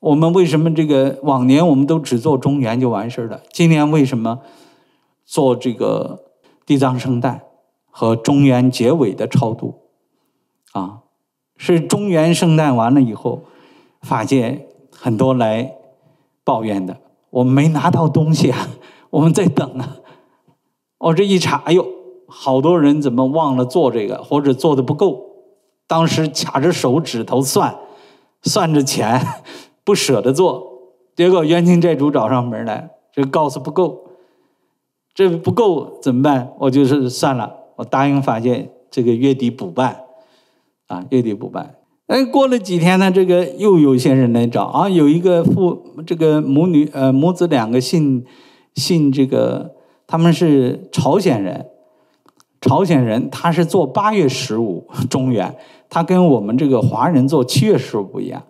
我们为什么这个往年我们都只做中原就完事儿了？今年为什么做这个地藏圣诞和中原结尾的超度？啊，是中原圣诞完了以后，法界很多来抱怨的，我们没拿到东西啊，我们在等啊。我这一查，哎呦，好多人怎么忘了做这个，或者做的不够？当时卡着手指头算，算着钱。不舍得做，结果冤亲债主找上门来，这告诉不够，这不够怎么办？我就是算了，我答应法界这个月底补办，啊，月底补办。哎，过了几天呢，这个又有些人来找啊，有一个父，这个母女呃母子两个信信这个，他们是朝鲜人，朝鲜人他是做八月十五中元，他跟我们这个华人做七月十五不一样。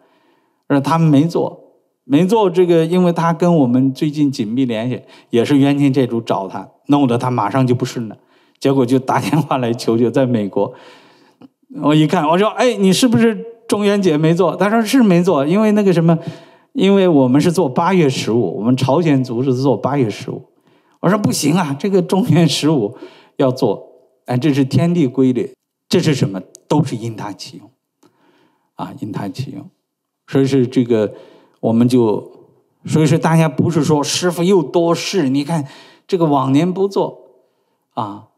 说他们没做，没做这个，因为他跟我们最近紧密联系，也是冤亲债主找他，弄得他马上就不顺了，结果就打电话来求救，在美国。我一看，我说：“哎，你是不是中元节没做？”他说：“是没做，因为那个什么，因为我们是做八月十五，我们朝鲜族是做八月十五。”我说：“不行啊，这个中元十五要做，哎，这是天地规律，这是什么？都是因他起用，啊，因他起用。”所以是这个，我们就，所以说大家不是说师傅又多事，你看这个往年不做，啊，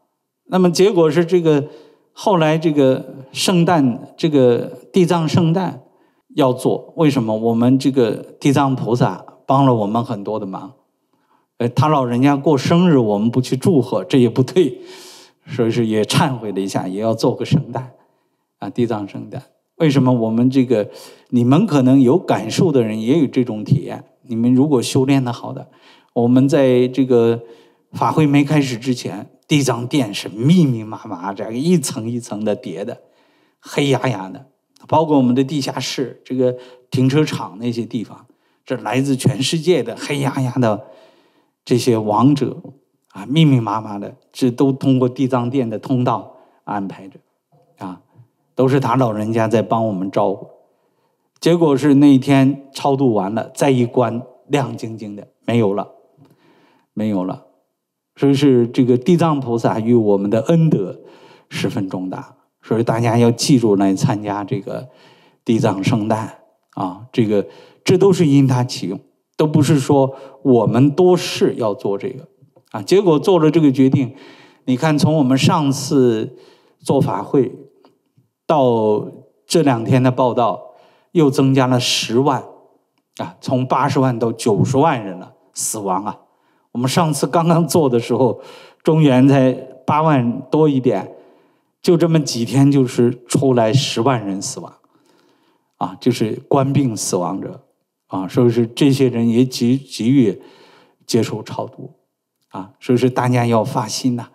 那么结果是这个后来这个圣诞这个地藏圣诞要做，为什么？我们这个地藏菩萨帮了我们很多的忙，呃，他老人家过生日我们不去祝贺，这也不对，所以是也忏悔了一下，也要做个圣诞，啊，地藏圣诞。为什么我们这个你们可能有感受的人也有这种体验？你们如果修炼的好的，我们在这个法会没开始之前，地藏殿是密密麻麻，这样一层一层的叠的，黑压压的。包括我们的地下室、这个停车场那些地方，这来自全世界的黑压压的这些王者啊，密密麻麻的，这都通过地藏殿的通道安排着啊。都是他老人家在帮我们招呼，结果是那一天超度完了，再一关亮晶晶的，没有了，没有了。所以是这个地藏菩萨与我们的恩德十分重大，所以大家要记住来参加这个地藏圣诞啊，这个这都是因他启用，都不是说我们多事要做这个啊。结果做了这个决定，你看从我们上次做法会。到这两天的报道，又增加了十万，啊，从八十万到九十万人了死亡啊！我们上次刚刚做的时候，中原才八万多一点，就这么几天就是出来十万人死亡，啊，就是官病死亡者，啊，所以是这些人也急急于接受超度，啊，所以是大家要发心呐，